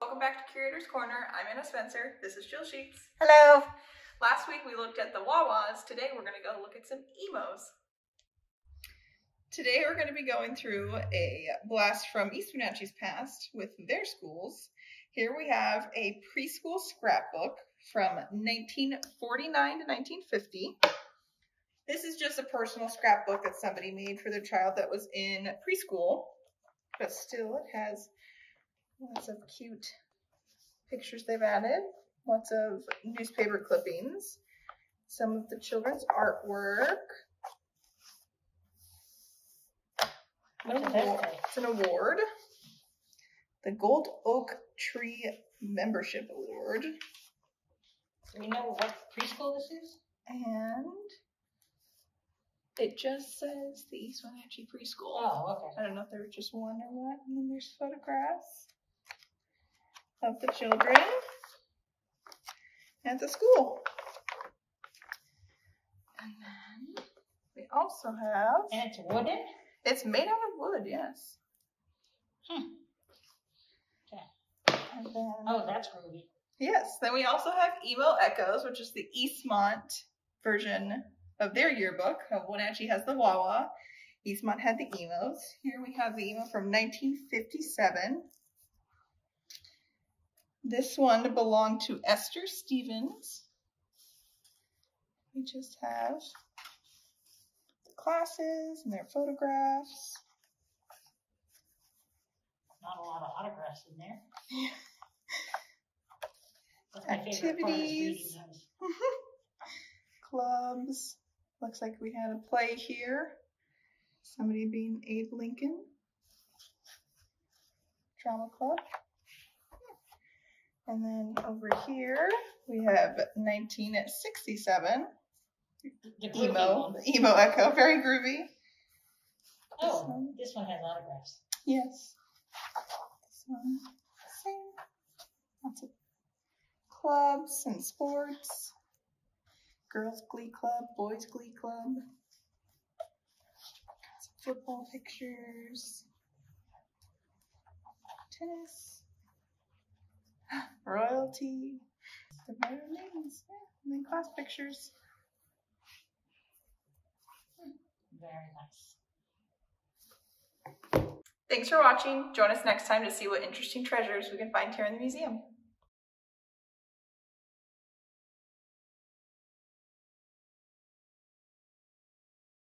Welcome back to Curator's Corner. I'm Anna Spencer. This is Jill Sheets. Hello. Last week we looked at the Wawas. Today we're going to go look at some emos. Today we're going to be going through a blast from East Wenatchee's past with their schools. Here we have a preschool scrapbook from 1949 to 1950. This is just a personal scrapbook that somebody made for their child that was in preschool, but still it has lots of cute pictures they've added, lots of newspaper clippings, some of the children's artwork. It's an award. The Gold Oak Tree Membership Award. Do we know what preschool this is? And it just says the East Wenatchee Preschool. Oh, okay. I don't know if there was just one or what. And then there's photographs of the children at the school. And then we also have. And it's wooden? It's made out of wood, yes. Hmm. Okay. And then. Oh, that's groovy. Yes. Then we also have Emo Echoes, which is the Eastmont version of their yearbook. Wenatchee has the Wawa. Eastmont had the emos. Here we have the emo from 1957. This one belonged to Esther Stevens. We just have the classes and their photographs. Not a lot of autographs in there. That's my favorite part is reading those. Clubs. Looks like we had a play here. Somebody being Abe Lincoln. Drama Club. And then over here we have 1967. The emo, emo echo, very groovy. Oh, this one, this one has autographs. Yes. This one, same. Lots of clubs and sports. Girls Glee Club, Boys Glee Club. Some football pictures. Tennis. Royalty. The better names. Yeah. And then class pictures. Very nice. Thanks for watching. Join us next time to see what interesting treasures we can find here in the museum.